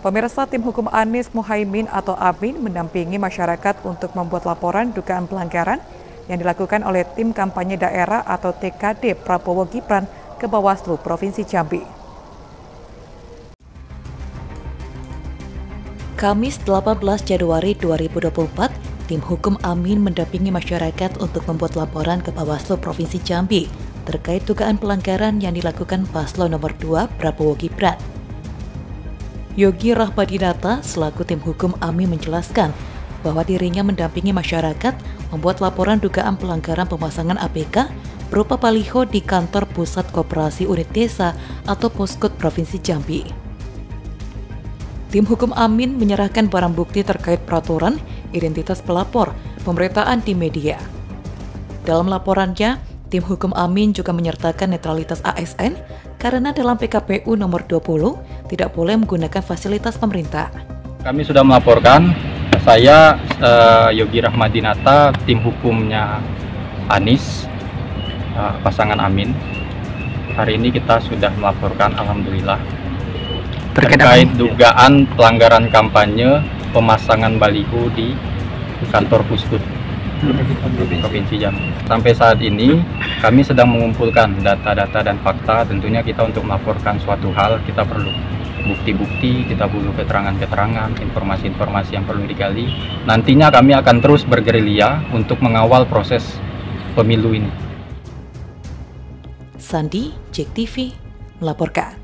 Pemirsa tim hukum Anies Muhaimin atau Amin mendampingi masyarakat untuk membuat laporan dugaan pelanggaran yang dilakukan oleh tim kampanye daerah atau TKD Prabowo Gibran ke Bawaslu Provinsi Jambi. Kamis 18 Januari 2024, tim hukum Amin mendampingi masyarakat untuk membuat laporan ke Bawaslu Provinsi Jambi terkait dugaan pelanggaran yang dilakukan paslon nomor 2 Prabowo Gibran. Yogi Rahmadinata selaku tim hukum AMI menjelaskan bahwa dirinya mendampingi masyarakat membuat laporan dugaan pelanggaran pemasangan APK berupa baliho di kantor Pusat Koperasi Unit Desa atau Poskot Provinsi Jambi. Tim hukum Amin menyerahkan barang bukti terkait peraturan, identitas pelapor, pemberitaan di media. Dalam laporannya, Tim hukum Amin juga menyertakan netralitas ASN karena dalam PKPU nomor 20 tidak boleh menggunakan fasilitas pemerintah. Kami sudah melaporkan, saya uh, Yogi Rahmadinata, tim hukumnya Anis, uh, pasangan Amin. Hari ini kita sudah melaporkan, Alhamdulillah, terkait, terkait dugaan pelanggaran kampanye pemasangan baliho di kantor Puskut Provinsi Jambi. Sampai saat ini kami sedang mengumpulkan data-data dan fakta. Tentunya kita untuk melaporkan suatu hal kita perlu bukti-bukti, kita perlu keterangan-keterangan, informasi-informasi yang perlu digali. Nantinya kami akan terus bergerilya untuk mengawal proses pemilu ini. Sandi, Jek TV, melaporkan.